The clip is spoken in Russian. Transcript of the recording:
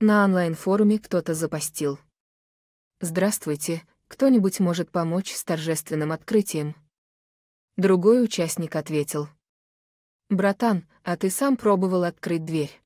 На онлайн-форуме кто-то запостил. «Здравствуйте, кто-нибудь может помочь с торжественным открытием?» Другой участник ответил. «Братан, а ты сам пробовал открыть дверь?»